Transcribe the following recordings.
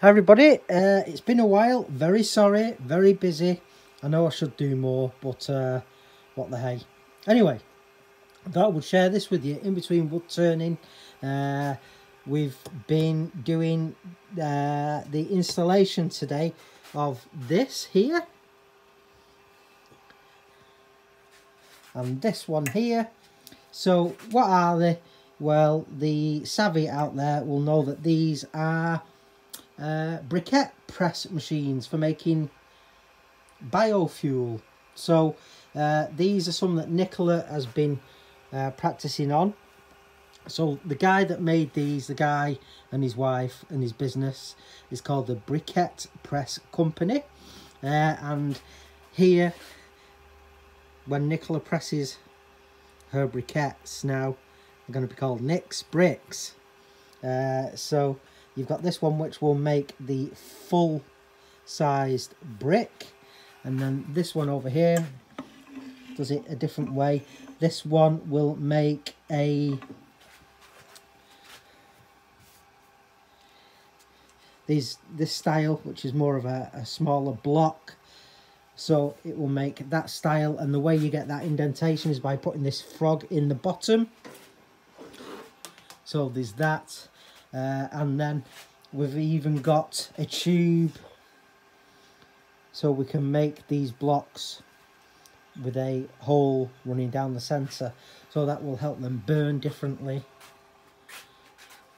Hi everybody, uh, it's been a while, very sorry, very busy. I know I should do more, but uh, what the hey. Anyway, I would share this with you in between wood turning. Uh, we've been doing uh, the installation today of this here. And this one here. So what are they? Well, the savvy out there will know that these are uh, briquette press machines for making biofuel. So uh, these are some that Nicola has been uh, practicing on. So the guy that made these, the guy and his wife and his business is called the Briquette Press Company. Uh, and here, when Nicola presses her briquettes now, they're going to be called Nix Brix. Uh, so You've got this one which will make the full sized brick. And then this one over here does it a different way. This one will make a these this style which is more of a, a smaller block so it will make that style and the way you get that indentation is by putting this frog in the bottom so there's that uh, and then we've even got a tube so we can make these blocks with a hole running down the centre. So that will help them burn differently.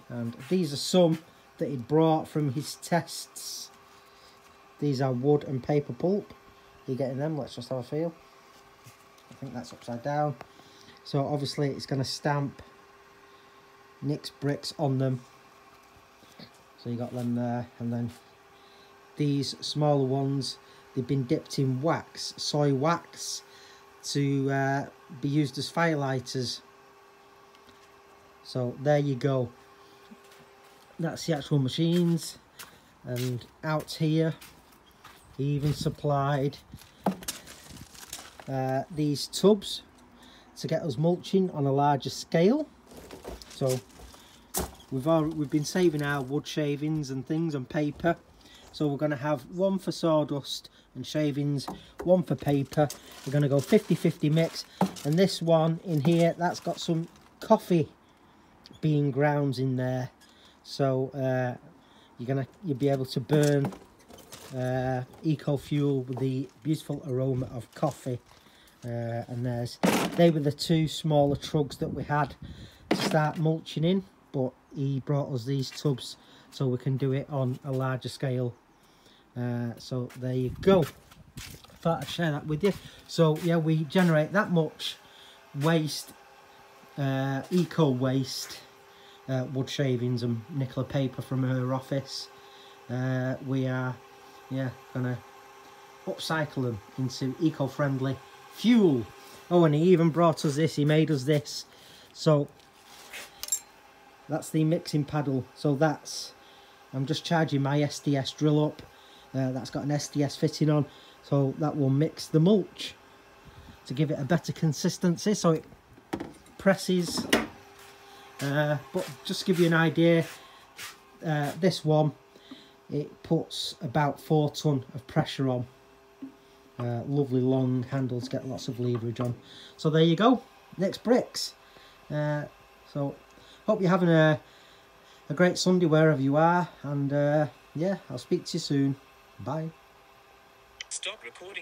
And these are some that he brought from his tests. These are wood and paper pulp. You getting them? Let's just have a feel. I think that's upside down. So obviously it's going to stamp Nix Brix on them so you got them there and then these smaller ones they've been dipped in wax soy wax to uh, be used as firelighters so there you go. That's the actual machines and out here he even supplied uh, these tubs to get us mulching on a larger scale. So We've we've been saving our wood shavings and things and paper. So we're going to have one for sawdust and shavings, one for paper. We're going to go 50-50 mix. And this one in here, that's got some coffee bean grounds in there. So uh, you're gonna you'll be able to burn uh, eco fuel with the beautiful aroma of coffee. Uh, and there's they were the two smaller trugs that we had to start mulching in but he brought us these tubs so we can do it on a larger scale. Uh, so there you go. I thought I'd share that with you. So yeah we generate that much waste uh, eco waste uh, wood shavings and Nicola paper from her office. Uh, we are yeah gonna upcycle them into eco-friendly fuel. Oh and he even brought us this. He made us this. So that's the mixing paddle. So that's I'm just charging my SDS drill up. Uh, that's got an SDS fitting on. So that will mix the mulch to give it a better consistency. So it presses uh, but just to give you an idea uh, this one it puts about four ton of pressure on. Uh, lovely long handles get lots of leverage on. So there you go. Nix Brix. Uh, so hope you're having a, a great Sunday wherever you are. And uh, yeah, I'll speak to you soon. Bye. Stop recording.